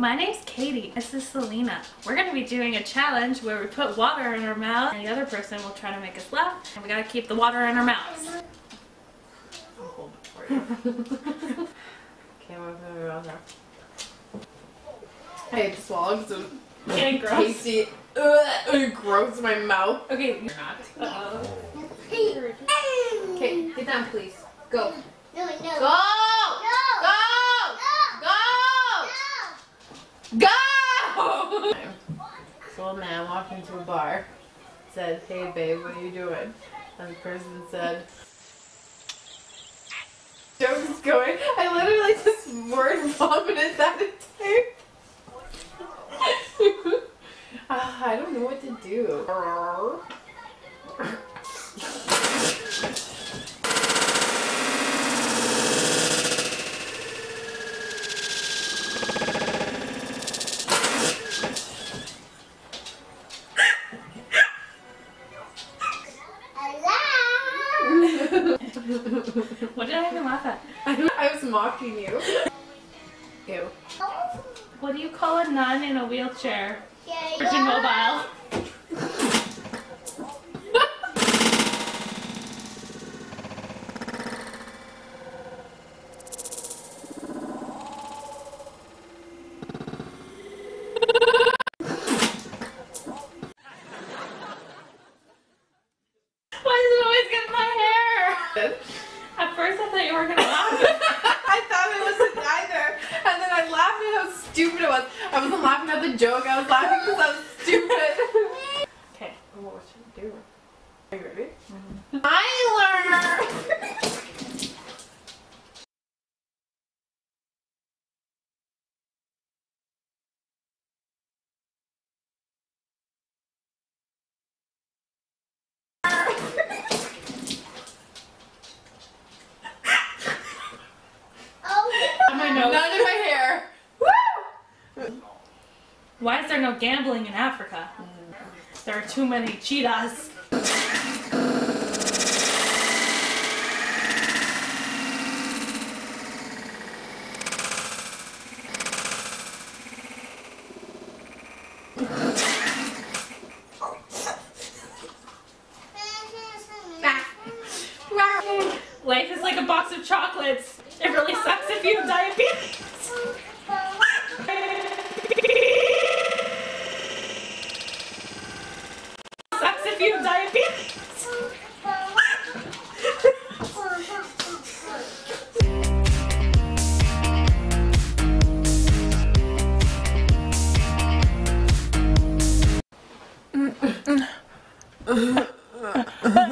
My name's Katie. This is Ceilina. We're going to be doing a challenge where we put water in our mouth and the other person will try to make us laugh and we got to keep the water in our mouths. I'll hold it for you. okay, I'm gonna it on there. I had to swallow because it was tasty. Ugh, it gross in my mouth. Okay. You're not. Uh-oh. Okay, get down, please. Go. No, no. Go! No! Go! So old man walked into a bar, said, hey babe, what are you doing? And the person said, Joke's going. I literally just word vomited that entire Ah, I don't know what to do. What did I even laugh at? I was mocking you. Ew. What do you call a nun in a wheelchair? Yeah, Virgin Mobile. Why is it always getting my hair? First I thought you were gonna laugh. I thought it wasn't either. And then I laughed at how stupid it was. I wasn't laughing at the joke, I was laughing because I was stupid. Okay. Oh, what should I do? Are you ready? Mm-hmm. Tyler! Oh, On my nose. None in my hair. Woo! Why is there no gambling in Africa? There are too many cheetahs. Life is like a box of chocolates. It really sucks if you have diabetes. sucks if you have diabetes.